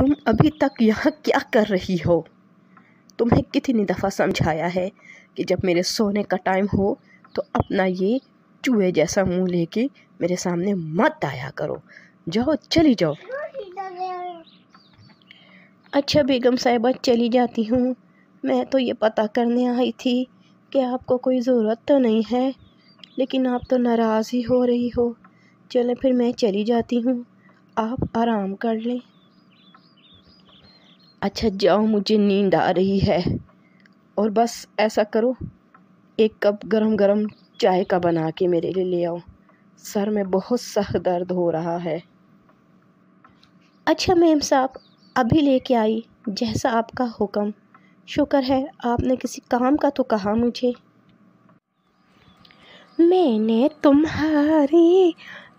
तुम अभी तक यहाँ क्या कर रही हो? तुम्हें कितनी दफ़ा समझाया है कि जब मेरे सोने का टाइम हो तो अपना ये चूहे जैसा मुँह लेके मेरे सामने मत आया करो। जाओ, चली जाओ। अच्छा बेगम साहिबा, चली जाती हूँ। मैं तो ये पता करने आई थी कि आपको कोई ज़रूरत तो नहीं है, लेकिन आप तो नाराज़ ही हो रही हो। चलें, फिर मैं चली जाती हूँ। आप आराम कर लें। अच्छा जाओ, मुझे नींद आ रही है। और बस ऐसा करो, एक कप गरम गरम चाय का बना के मेरे लिए ले आओ। सर में बहुत सख्त दर्द हो रहा है। अच्छा मेम साहब, अभी लेके आई, जैसा आपका हुक्म। शुक्र है, आपने किसी काम का तो कहा मुझे। मैंने तुम्हारी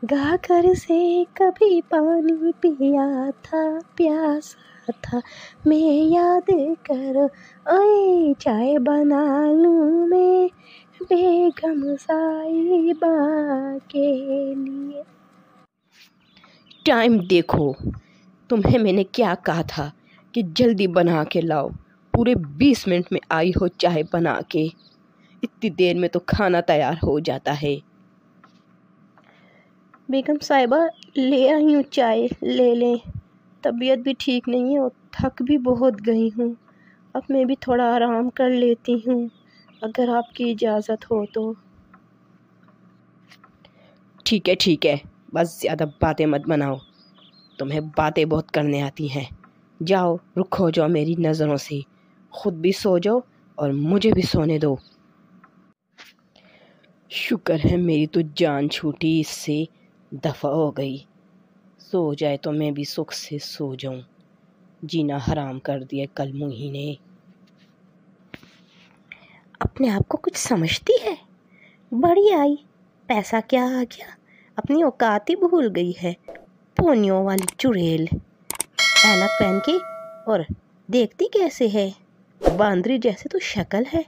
गाकर से कभी पानी पिया था, प्यासा था। मैं याद करो ओए चाय बना लूँ मैं। बेगम साहिबा के लिए। टाइम देखो तुम्हें मैंने क्या कहा था कि जल्दी बना के लाओ। पूरे बीस मिनट में आई हो चाय बना के। इतनी देर में तो खाना तैयार हो जाता है। बेगम साहिबा ले आई हूँ चाय ले लें। तबीयत भी ठीक नहीं है और थक भी बहुत गई हूँ। अब मैं भी थोड़ा आराम कर लेती हूँ, अगर आपकी इजाज़त हो तो। ठीक है ठीक है। बस ज़्यादा बातें मत बनाओ। तुम्हें बातें बहुत करने आती हैं। जाओ, रुक हो जाओ मेरी नज़रों से। खुद भी सो जाओ और मुझे भी सोने दो। शुक्र है मेरी तो जान छूटी, इससे दफ़ा हो गई। सो जाए तो मैं भी सुख से सो जाऊँ। जीना हराम कर दिया कल मुही ने। अपने आप को कुछ समझती है? बड़ी आई, पैसा क्या आ गया? अपनी औकात ही भूल गई है। पोनियों वाली चुड़ैल। ऐनक पहन के, और देखती कैसे है? बांदरी जैसे तो शक्ल है।